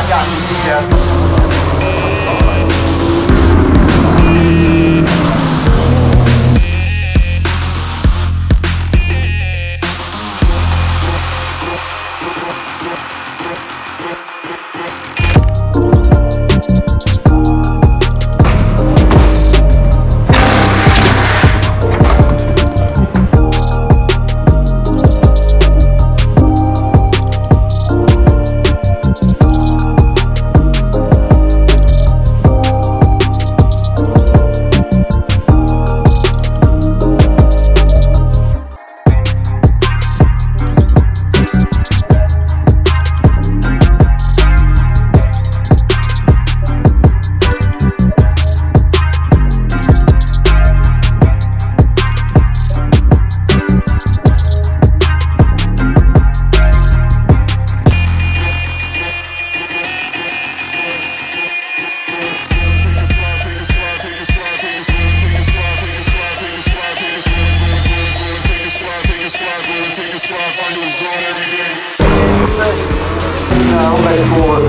I got you, see that. Finalauswahl